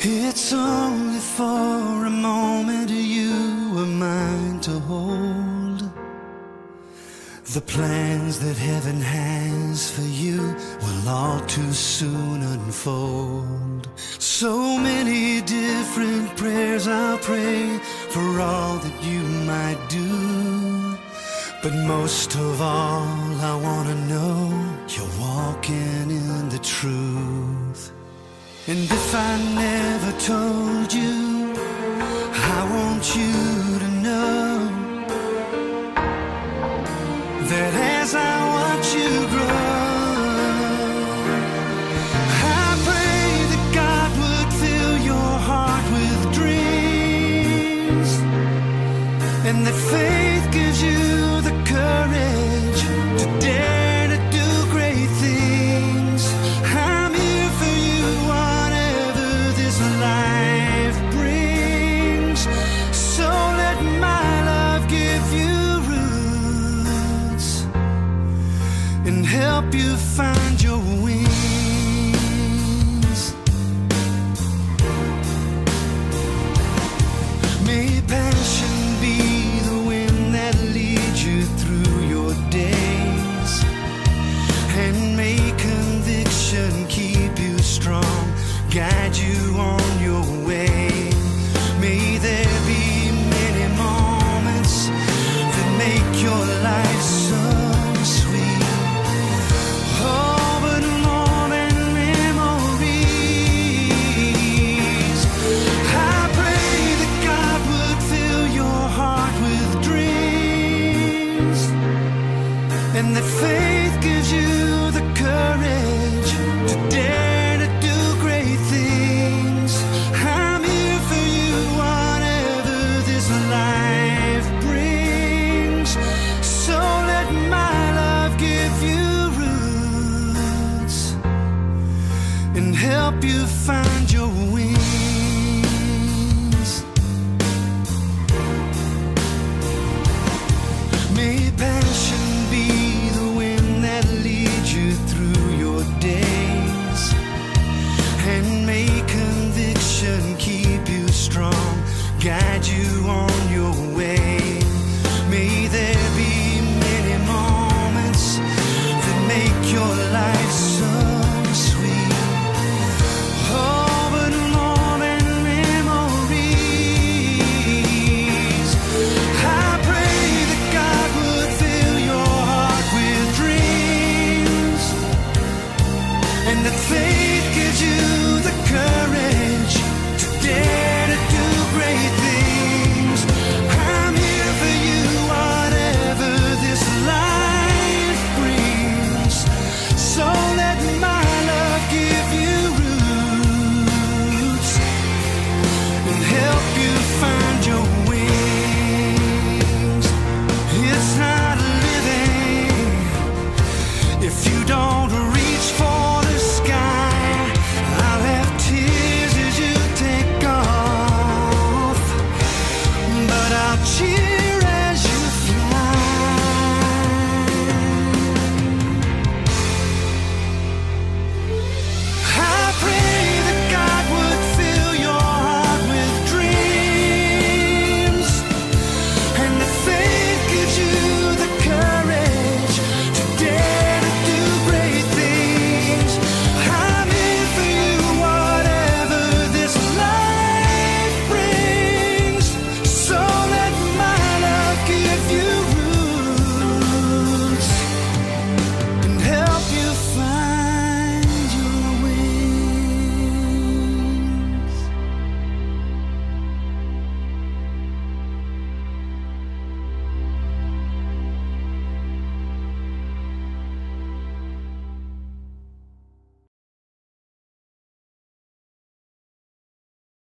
It's only for a moment you were mine to hold. The plans that heaven has for you will all too soon unfold. So many different prayers I'll pray for all that you might do. But most of all, I wanna know you're walking in the truth. And if I never told you, I want you to know that as I watch you grow, I pray that God would fill your heart with dreams, and that faith and that faith gives you the courage to dare to do great things. I'm here for you, whatever this life brings. So let my love give you roots and help you find your wings.